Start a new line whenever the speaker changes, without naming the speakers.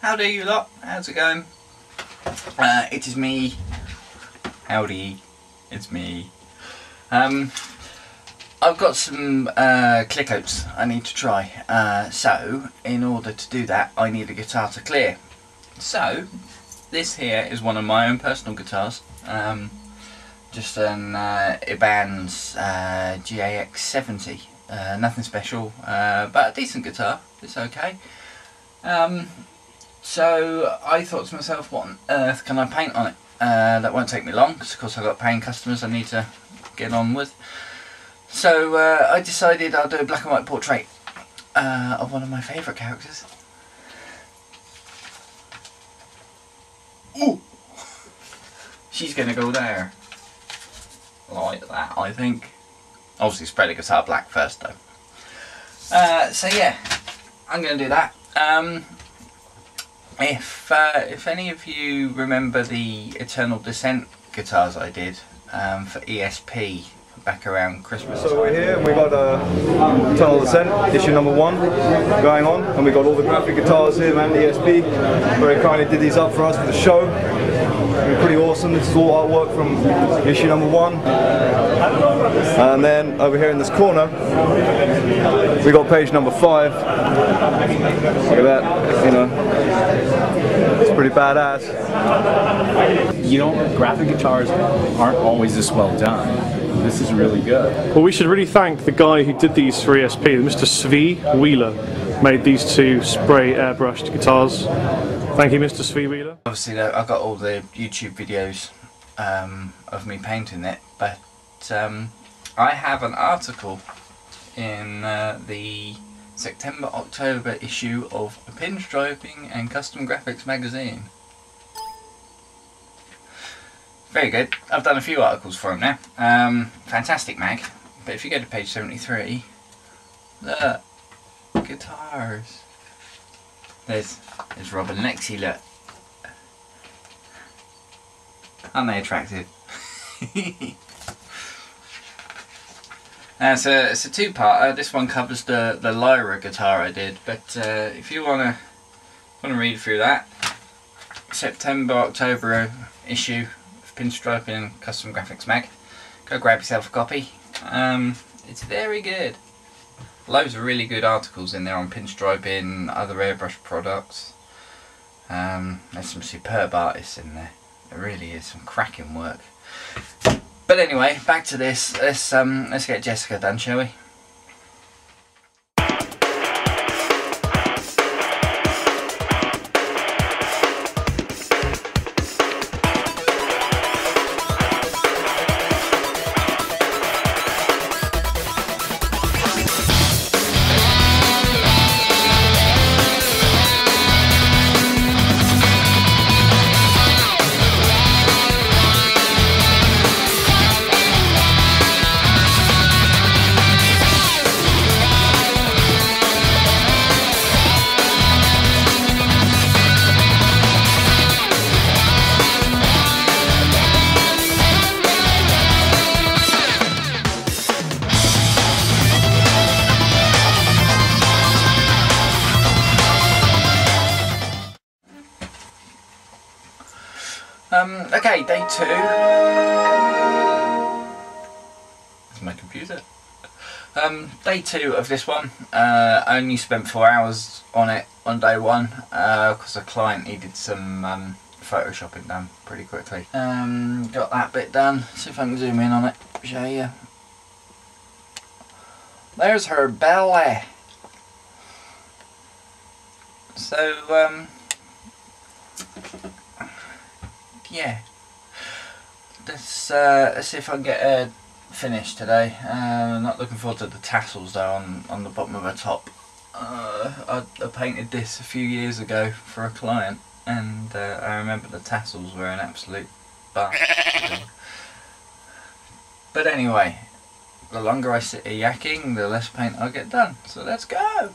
how do you lot? How's it going? Uh, it is me. Howdy, it's me. Um, I've got some uh, clear coats I need to try. Uh, so, in order to do that, I need a guitar to clear. So, this here is one of my own personal guitars. Um, just an uh, Ibanez uh, GAX70. Uh, nothing special, uh, but a decent guitar. It's okay. Um, so I thought to myself, what on earth can I paint on it? Uh, that won't take me long, because of course I've got paying customers I need to get on with. So uh, I decided I'll do a black and white portrait uh, of one of my favourite characters. Ooh! She's going to go there. Like that, I think. Obviously spray the guitar black first though. Uh, so yeah, I'm going to do that. Um, if uh, if any of you remember the Eternal Descent guitars I did um, for ESP back around Christmas
So we're here and we've got uh, Eternal Descent, issue number one going on and we've got all the graphic guitars here man, ESP very kindly did these up for us for the show. They're pretty awesome, this is all artwork from issue number one. And then over here in this corner we got page number five. Look at that, you know, it's pretty badass.
You know, graphic guitars aren't always this well done. This is really good.
Well, we should really thank the guy who did these for ESP, Mr. Svee Wheeler, made these two spray airbrushed guitars. Thank you, Mr. Svee Wheeler.
Obviously, though, I got all the YouTube videos um, of me painting it, but um, I have an article in uh, the September October issue of Pinstriping and Custom Graphics magazine. Very good. I've done a few articles for him now. Um, fantastic mag. But if you go to page 73, look, guitars. There's, there's Rob and Lexi, look. Aren't they attractive? uh, so it's a two-parter. This one covers the the Lyra guitar I did, but uh, if you wanna wanna read through that, September October issue of Pinstriping Custom Graphics Mag, go grab yourself a copy. Um, it's very good. Loads of really good articles in there on pinstriping, other airbrush products. Um, there's some superb artists in there. There really is some cracking work. But anyway, back to this. Let's um, let's get Jessica done, shall we? Um, okay, day two. That's my computer. Um, day two of this one. Uh, I only spent four hours on it on day one because the client needed some um, photoshopping done pretty quickly. Um, got that bit done. See if I can zoom in on it. Show you. There's her belly. So, um, yeah. Let's, uh, let's see if I can get her finished today. Uh, not looking forward to the tassels though on, on the bottom of her top. Uh, I, I painted this a few years ago for a client and uh, I remember the tassels were an absolute bust. but anyway, the longer I sit here yakking, the less paint I get done. So let's go!